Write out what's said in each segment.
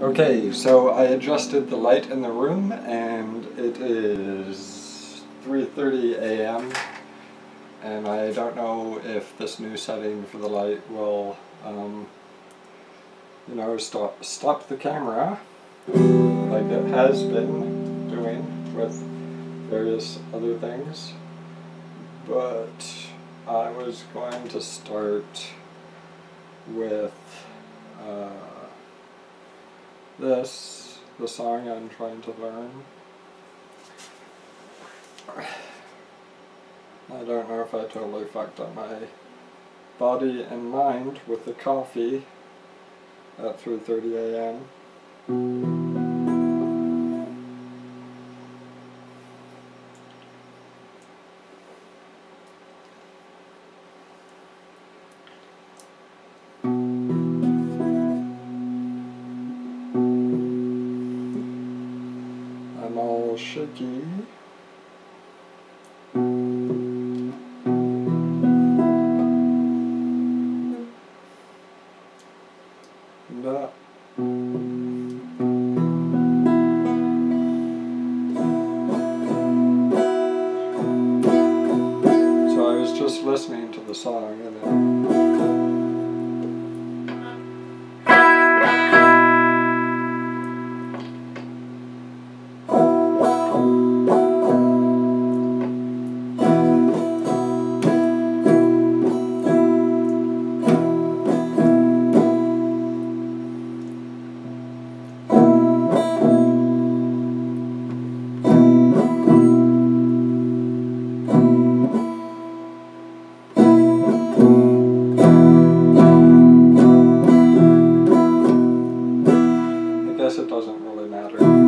Okay, so I adjusted the light in the room and it is 3.30 a.m. and I don't know if this new setting for the light will, um, you know, stop, stop the camera like it has been doing with various other things. But I was going to start with uh, this, the song I'm trying to learn. I don't know if I totally fucked up my body and mind with the coffee at 3.30 a.m. ну guess it doesn't really matter.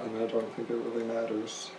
And I don't think it really matters.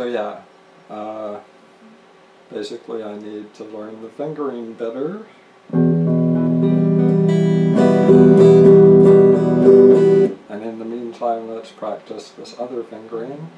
So yeah, uh, basically I need to learn the fingering better. And in the meantime, let's practice this other fingering.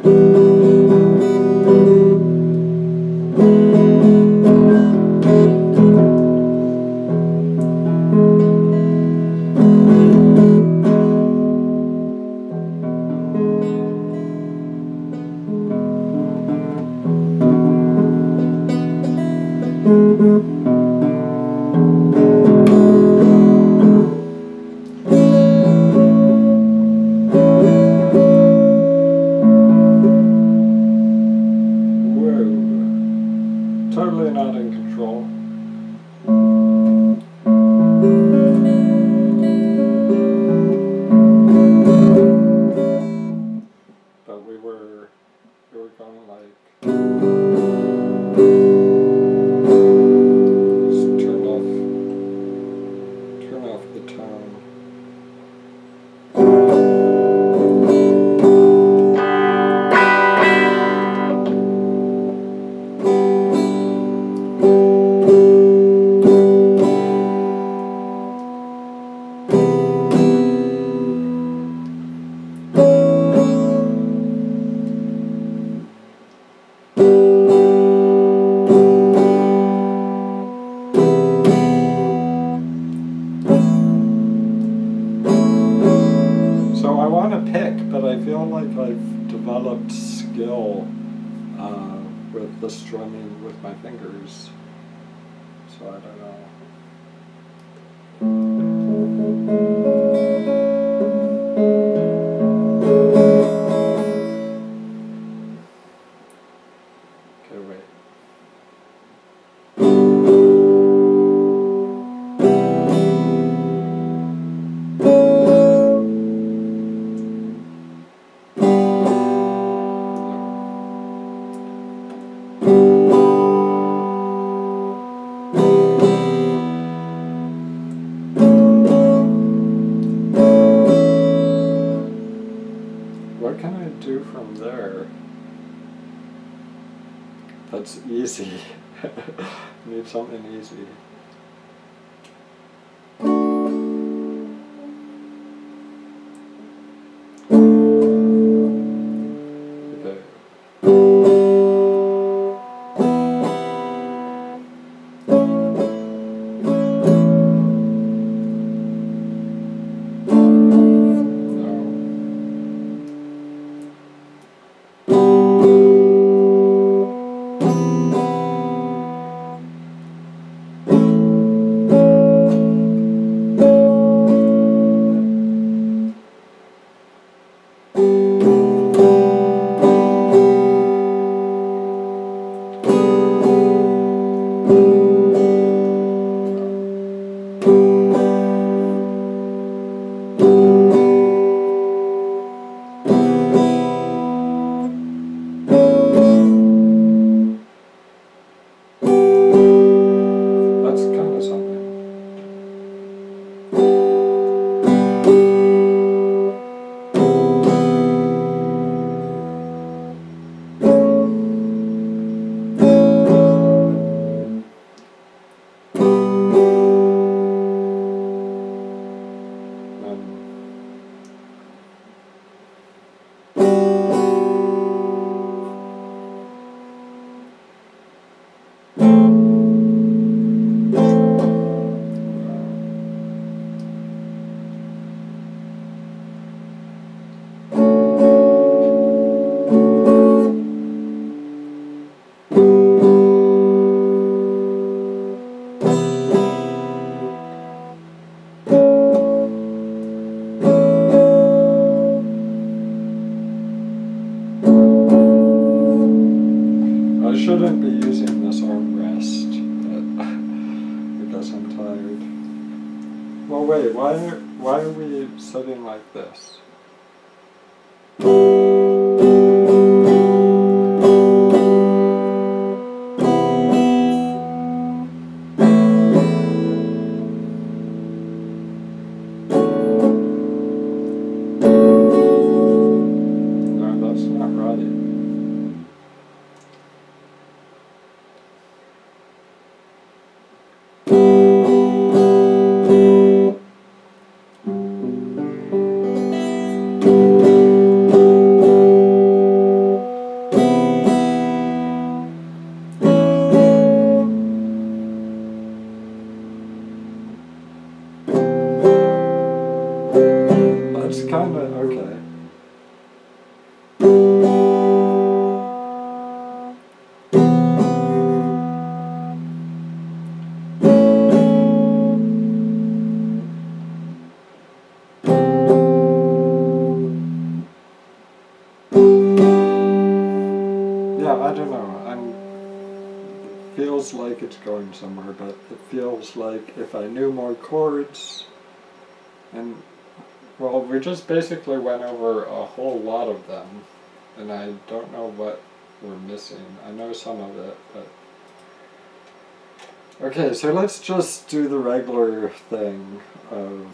Want to pick, but I feel like I've developed skill uh, with the strumming with my fingers. So I don't know. yeah, I don't know. I'm feels like it's going somewhere, but it feels like if I knew more chords, and well, we just basically went over a whole lot of them, and I don't know what we're missing. I know some of it, but okay. So let's just do the regular thing of.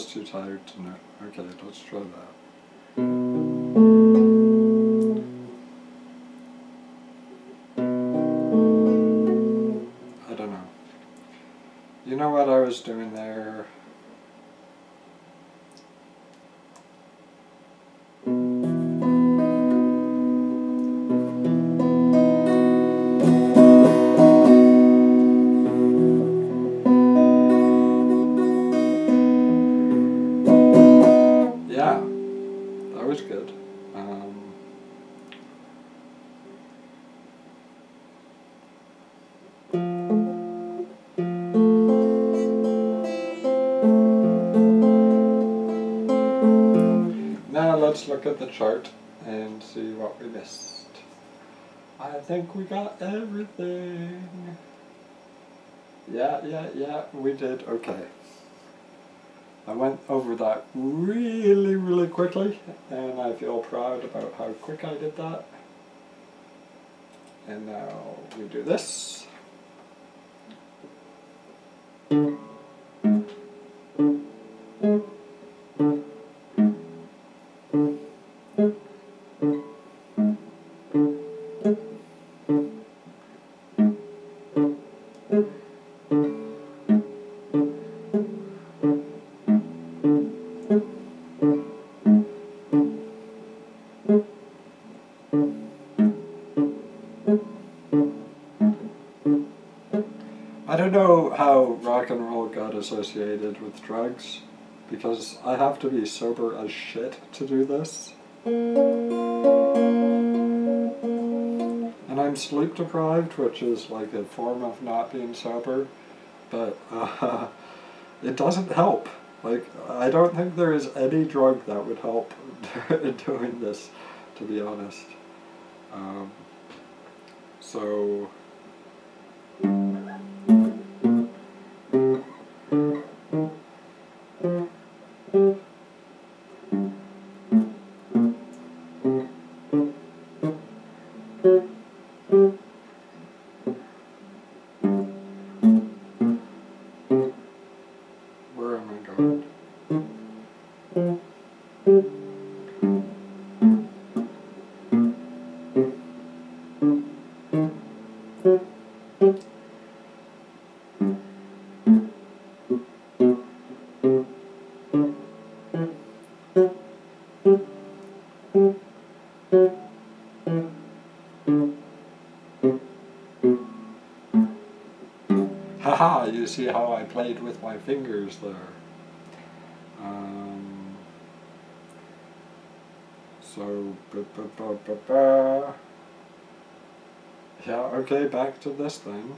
just too tired to know. Okay, let's try that. I don't know. You know what I was doing look at the chart and see what we missed. I think we got everything. Yeah, yeah, yeah, we did okay. I went over that really, really quickly, and I feel proud about how quick I did that. And now we do this. Associated with drugs, because I have to be sober as shit to do this. And I'm sleep deprived, which is like a form of not being sober, but uh, it doesn't help. Like, I don't think there is any drug that would help doing this, to be honest. Um, so. Played with my fingers there. Um, so, ba, ba, ba, yeah, okay, back to this thing.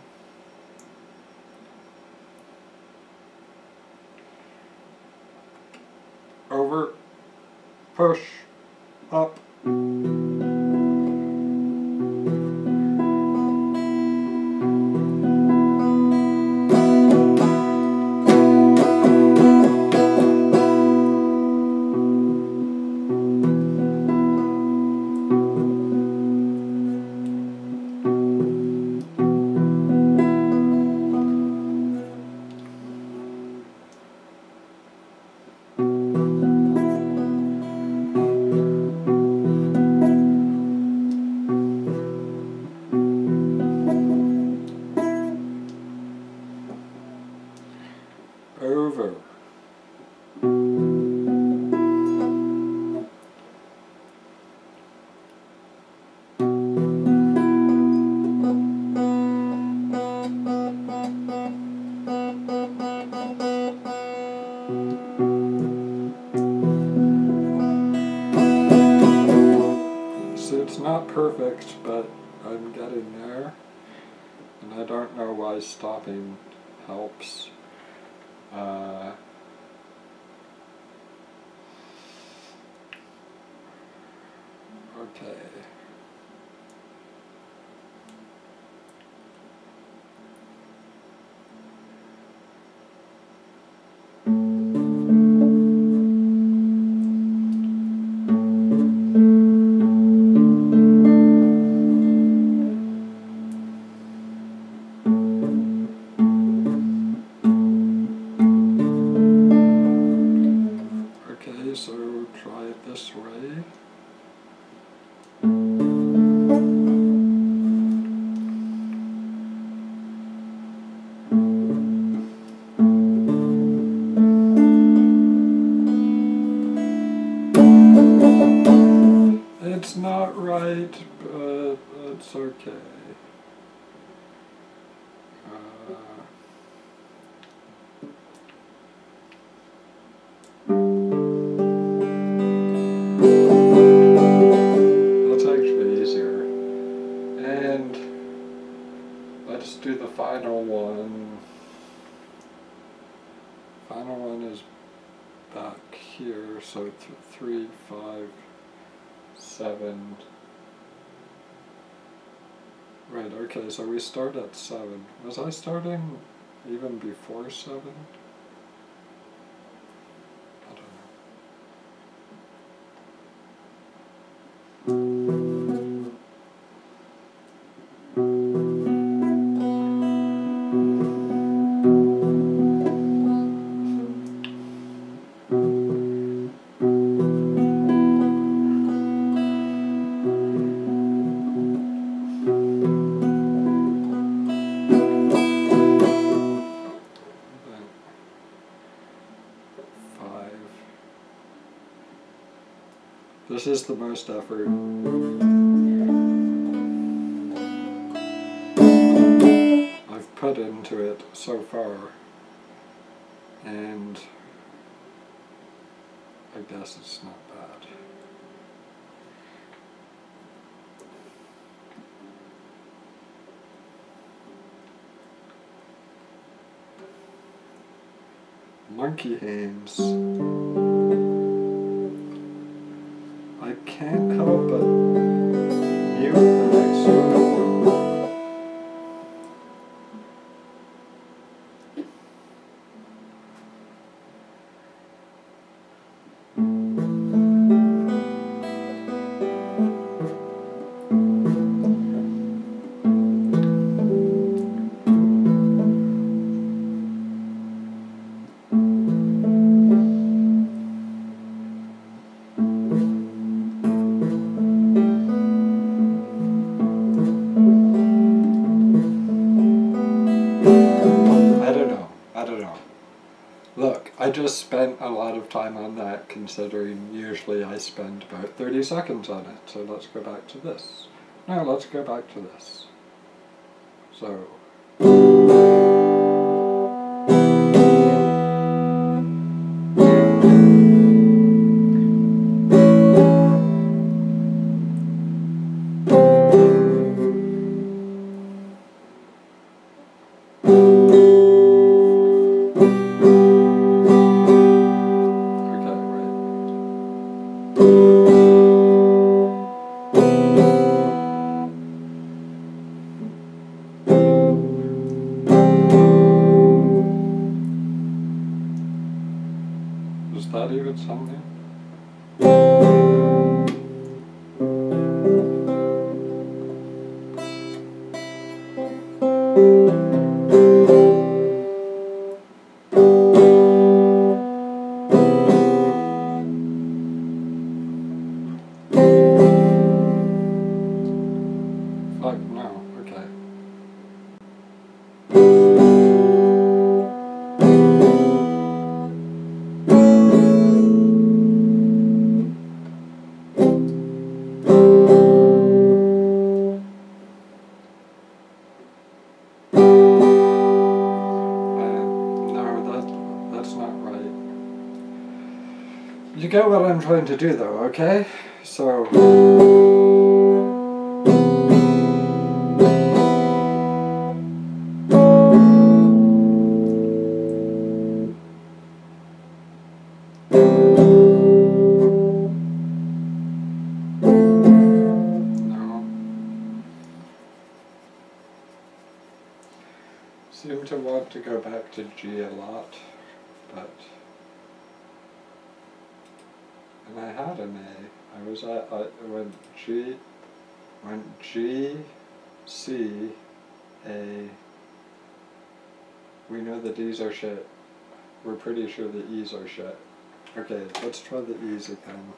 Over, push, up. Perfect, but I'm getting there. And I don't know why stopping helps. Uh. Okay, It's not right, but it's okay. start at 7. Was I starting even before 7? Is the most effort. I've put into it so far, and I guess it's not bad. Monkey hands. Considering usually I spend about 30 seconds on it. So let's go back to this. Now let's go back to this. So. Trying to do though, okay? So... D's are shit. We're pretty sure the E's are shit. Okay, let's try the E's again.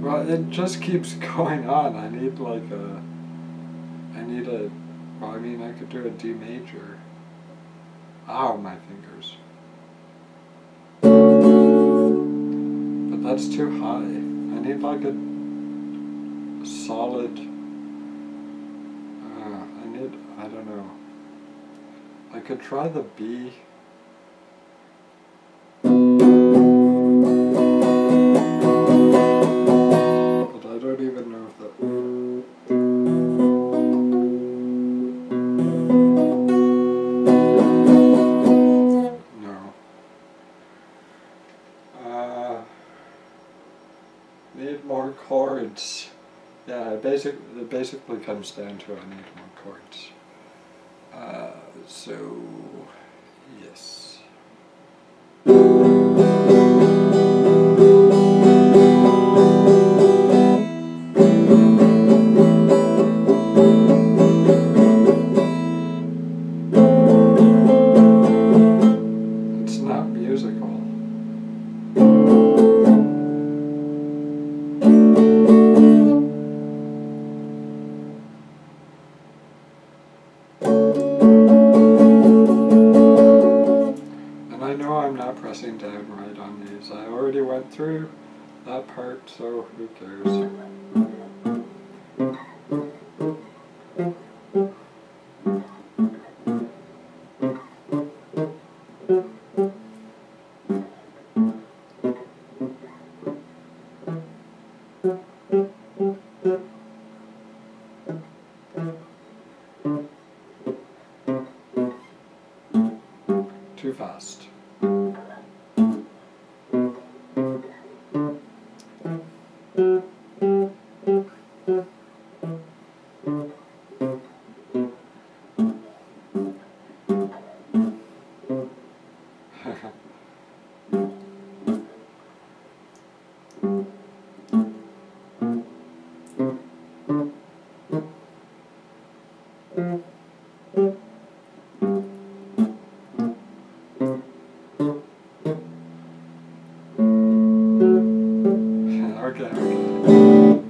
Well, it just keeps going on. I need like a. I need a. Well, I mean, I could do a D major. Ow, my fingers. But that's too high. I need like a solid. Uh, I need. I don't know. I could try the B. basically comes down to I need more chords. Uh, so, yes.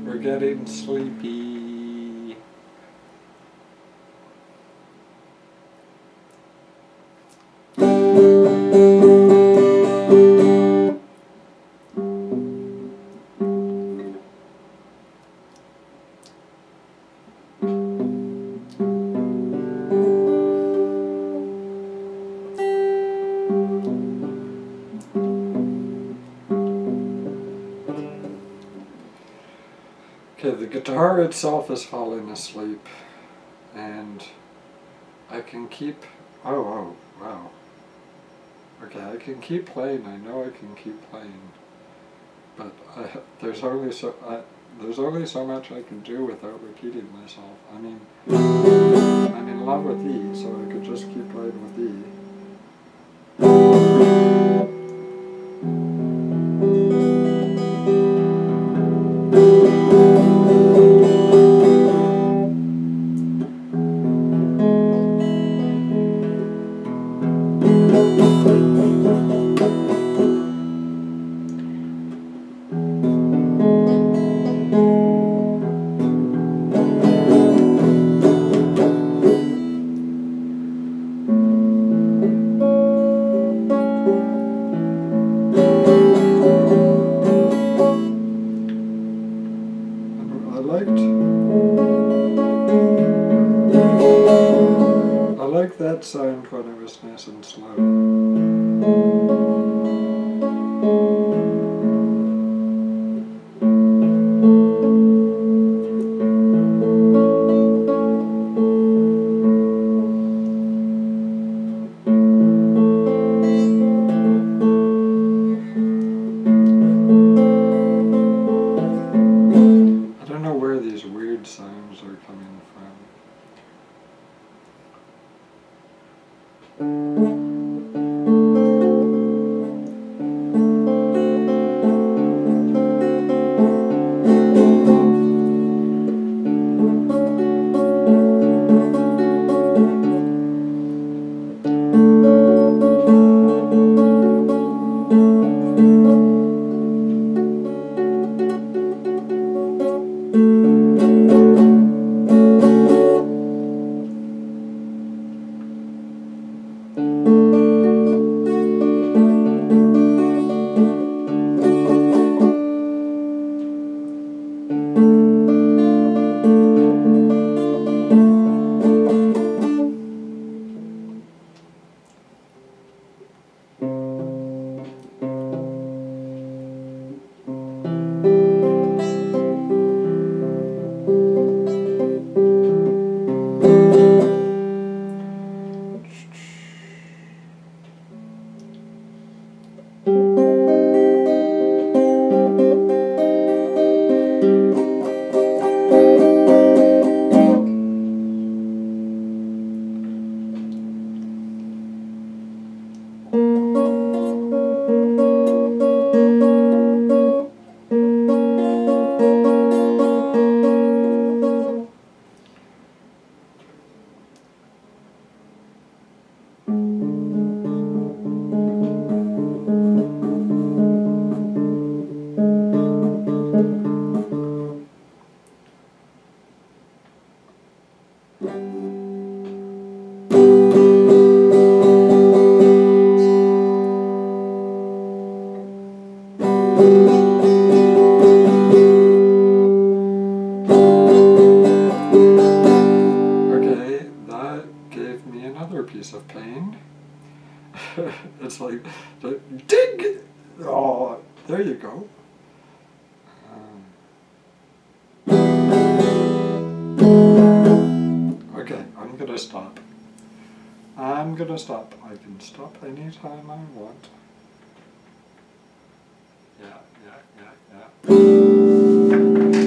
We're getting sleepy. Guitar itself is falling asleep, and I can keep. Oh, oh, wow. Okay, I can keep playing. I know I can keep playing, but I, there's only so I, there's only so much I can do without repeating myself. I mean, I'm in love with E, so I could just keep playing with E. that sound when was nice and slow. Like dig. Oh, there you go. Um, okay, I'm gonna stop. I'm gonna stop. I can stop anytime I want. Yeah, yeah, yeah, yeah.